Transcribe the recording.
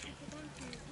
trochu po tanku.